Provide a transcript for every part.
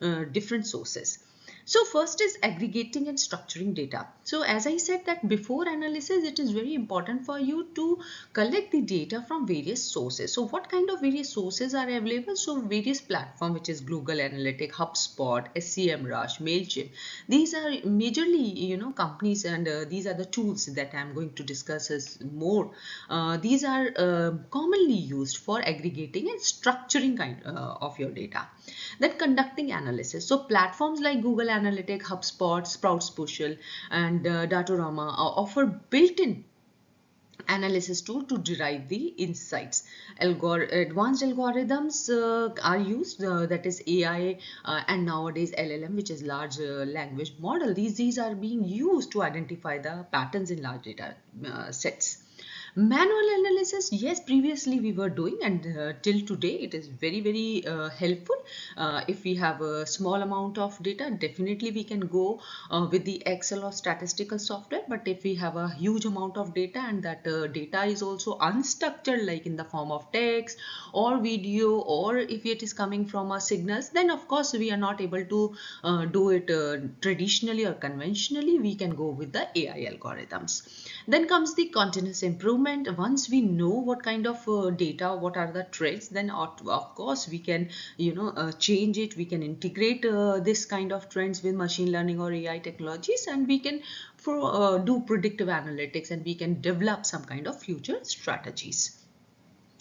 uh, different sources. So first is aggregating and structuring data. So as I said that before analysis, it is very important for you to collect the data from various sources. So what kind of various sources are available? So various platform which is Google Analytics, HubSpot, SEMrush, MailChimp. These are majorly, you know, companies and uh, these are the tools that I'm going to discuss as more. Uh, these are uh, commonly used for aggregating and structuring kind uh, of your data. Then conducting analysis. So platforms like Google Analytics, HubSpot, Sprout Social, and uh, Datorama offer built-in analysis tool to derive the insights. Algor advanced algorithms uh, are used, uh, that is AI uh, and nowadays LLM, which is large uh, language model. These, these are being used to identify the patterns in large data uh, sets. Manual analysis, yes, previously we were doing and uh, till today it is very, very uh, helpful. Uh, if we have a small amount of data, definitely we can go uh, with the Excel or statistical software. But if we have a huge amount of data and that uh, data is also unstructured like in the form of text or video or if it is coming from a signals, then of course we are not able to uh, do it traditionally or conventionally. We can go with the AI algorithms. Then comes the continuous improvement. Once we know what kind of uh, data, what are the traits, then of, course we can, you know, uh, change it. We can integrate uh, this kind of trends with machine learning or AI technologies and we can for, uh, do predictive analytics and we can develop some kind of future strategies.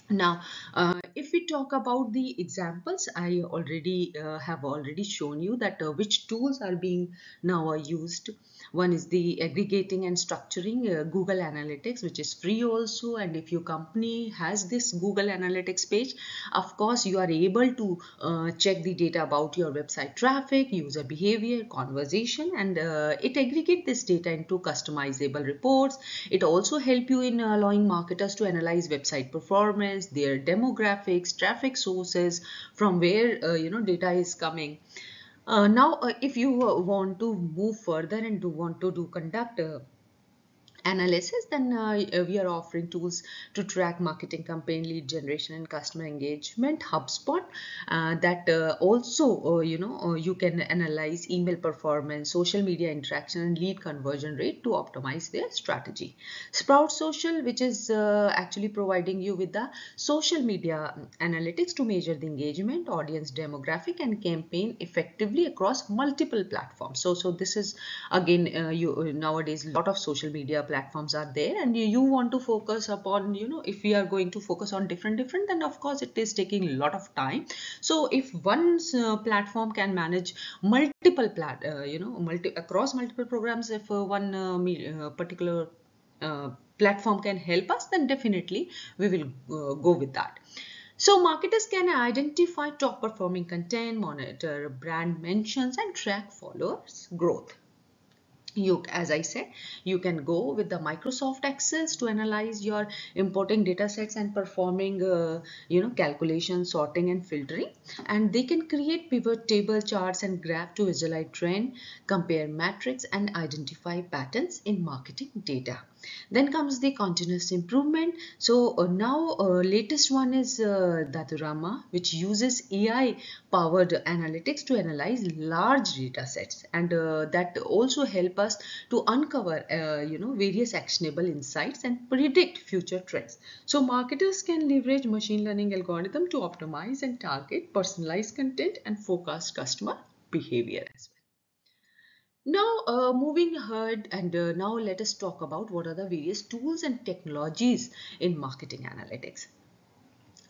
Now, uh, if we talk about the examples, I already uh, have already shown you that uh, which tools are being now used. One is the aggregating and structuring uh, Google Analytics, which is free also. And if your company has this Google Analytics page, of course, you are able to uh, check the data about your website traffic, user behavior, conversation, and uh, it aggregate this data into customizable reports. It also help you in allowing marketers to analyze website performance, their demographics, traffic sources, from where you know data is coming. Uh, now, uh, if you uh, want to move further and do want to do conduct analysis then uh, we are offering tools to track marketing campaign lead generation and customer engagement hubspot uh, that uh, also uh, you know uh, you can analyze email performance social media interaction and lead conversion rate to optimize their strategy. Sprout social which is uh, actually providing you with the social media analytics to measure the engagement audience demographic and campaign effectively across multiple platforms. So so this is again you nowadays a lot of social media platforms are there and you, want to focus upon you know if we are going to focus on different different then of course it is taking a lot of time. So if one uh, platform can manage multiple plat uh, you know multi across multiple programs if uh, one uh, uh, particular platform can help us then definitely we will go with that. So marketers can identify top performing content, monitor brand mentions and track followers growth you as i said you can go with the microsoft access to analyze your importing data sets and performing uh, you know calculation sorting and filtering. And they can create pivot table charts and graph to visualize trend compare metrics and identify patterns in marketing data then comes the continuous improvement. So uh, now uh, latest one is uh, datorama which uses ai powered analytics to analyze large data sets. And uh, that also help us to uncover uh, you know various actionable insights and predict future trends. So marketers can leverage machine learning algorithm to optimize and target personalized content and forecast customer behavior as well now uh, moving ahead and uh, now let us talk about what are the various tools and technologies in marketing analytics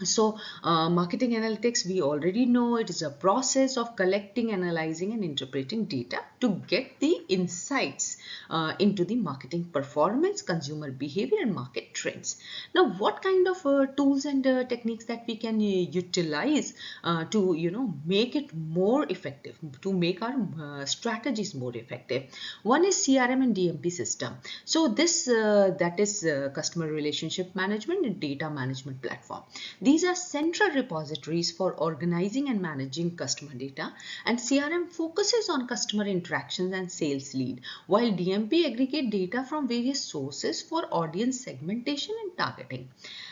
so uh, marketing analytics we already know it is a process of collecting analyzing and interpreting data to get the insights uh, into the marketing performance consumer behavior and market trends. Now what kind of uh, tools and uh, techniques that we can uh, utilize uh, to you know make it more effective to make our strategies more effective? One is crm and dmp system. So this that is customer relationship management and data management platform these are central repositories for organizing and managing customer data and CRM focuses on customer interactions and sales lead while DMP aggregate data from various sources for audience segmentation and targeting.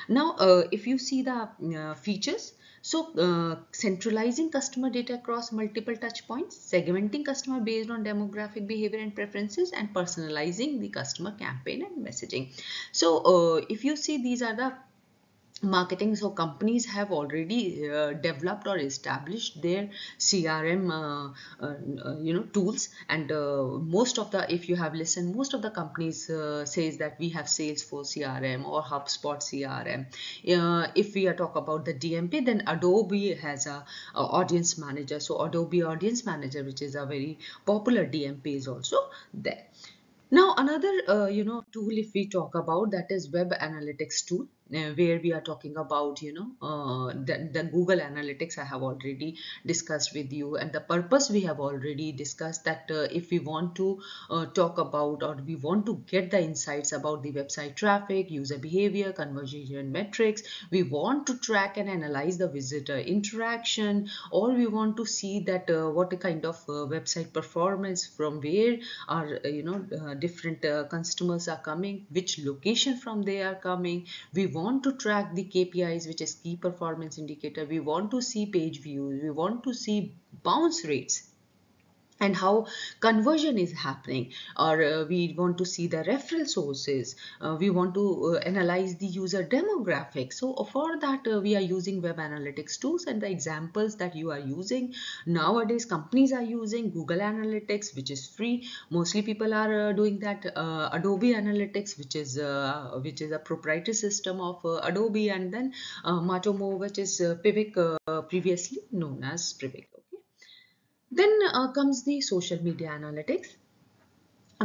Now uh, if you see the uh, features So uh, centralizing customer data across multiple touch points, segmenting customer based on demographic behavior and preferences and personalizing the customer campaign and messaging. So uh, if you see these are the marketing. So companies have already uh, developed or established their crm uh, uh, you know tools. And uh, most of the if you have listened most of the companies uh, says that we have salesforce crm or hubspot crm uh, if we are talk about the dmp then adobe has a, a, audience manager. So adobe audience manager which is a very popular dmp is also there. Now another you know tool if we talk about that is web analytics tool. uh, where we are talking about you know uh, the, the google analytics i have already discussed with you and the purpose we have already discussed that uh, if we want to uh, talk about or we want to get the insights about the website traffic user behavior conversion metrics we want to track and analyze the visitor interaction or we want to see that uh, what kind of uh, website performance from where are you know different customers are coming which location from they are coming we want to track the KPIs, which is key performance indicator. We want to see page views. We want to see bounce rates and how conversion is happening. Or uh, we want to see the referral sources. Uh, we want to uh, analyze the user demographics so for that uh, we are using web analytics tools and the examples that you are using. Nowadays companies are using google analytics which is free. Mostly people are uh, doing that uh, adobe analytics which is which is a proprietary system of adobe and then matomo which is pivot previously known as Piwik then uh, comes the social media analytics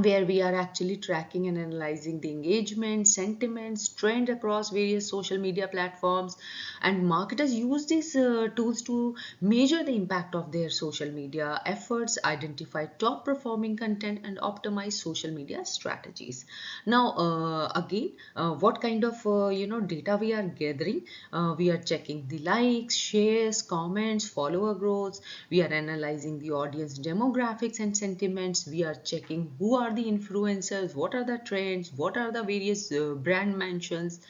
where we are actually tracking and analyzing the engagement, sentiments, trend across various social media platforms and marketers use these uh, tools to measure the impact of their social media efforts, identify top performing content and optimize social media strategies. Now uh, again, uh, what kind of uh, you know data we are gathering? Uh, we are checking the likes, shares, comments, follower growth. We are analyzing the audience demographics and sentiments. We are checking who are are the influencers? What are the trends? What are the various uh, brand mentions?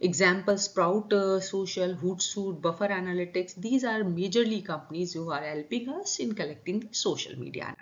Examples sprout uh, social hootsuite buffer analytics. These are majorly companies who are helping us in collecting the social media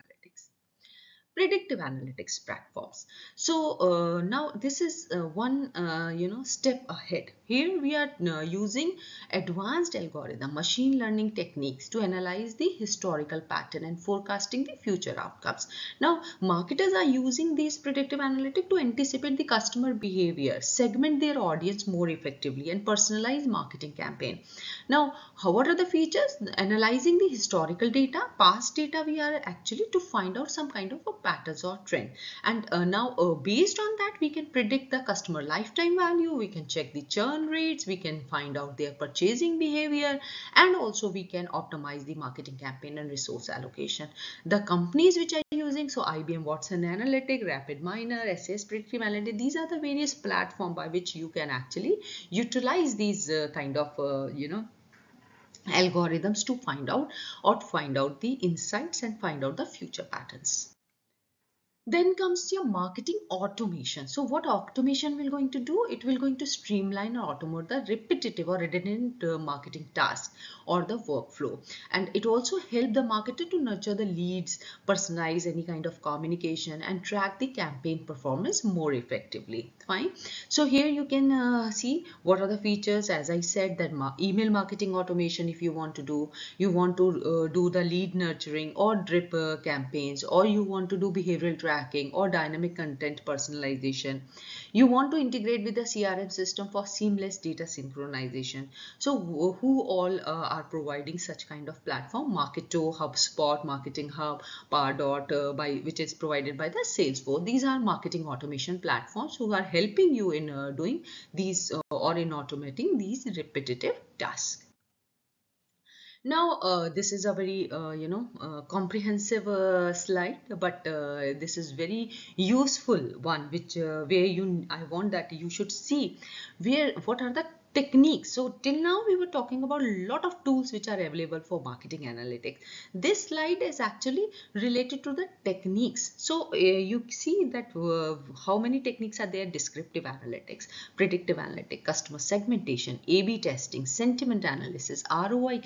predictive analytics platforms. So uh, now this is uh, one uh, you know step ahead. Here we are uh, using advanced algorithm machine learning techniques to analyze the historical pattern and forecasting the future outcomes. Now marketers are using these predictive analytics to anticipate the customer behavior, segment their audience more effectively and personalize marketing campaign. Now how, what are the features? Analyzing the historical data, past data we are actually to find out some kind of a patterns or trend and uh, now uh, based on that we can predict the customer lifetime value we can check the churn rates we can find out their purchasing behavior and also we can optimize the marketing campaign and resource allocation the companies which are using so IBM Watson Analytic RapidMiner SAS Predictive Analytics these are the various platform by which you can actually utilize these uh, kind of uh, you know algorithms to find out or to find out the insights and find out the future patterns. Then comes your marketing automation. So what automation will going to do? It will going to streamline or automate the repetitive or redundant uh, marketing task or the workflow. And it also help the marketer to nurture the leads, personalize any kind of communication and track the campaign performance more effectively. Fine. So here you can uh, see what are the features. As I said that ma email marketing automation if you want to do, you want to uh, do the lead nurturing or drip uh, campaigns or you want to do behavioral tracking tracking or dynamic content personalization. You want to integrate with the CRM system for seamless data synchronization. So who all uh, are providing such kind of platform? Marketo, HubSpot, Marketing Hub, Pardot, uh, by which is provided by the Salesforce. These are marketing automation platforms who are helping you in uh, doing these uh, or in automating these repetitive tasks. Now, uh, this is a very, uh, you know, uh, comprehensive uh, slide, but uh, this is very useful one, which uh, where you, I want that you should see where, what are the techniques. So till now we were talking about a lot of tools which are available for marketing analytics. This slide is actually related to the techniques. So uh, you see that uh, how many techniques are there? Descriptive analytics, predictive analytics, customer segmentation, A-B testing, sentiment analysis, ROI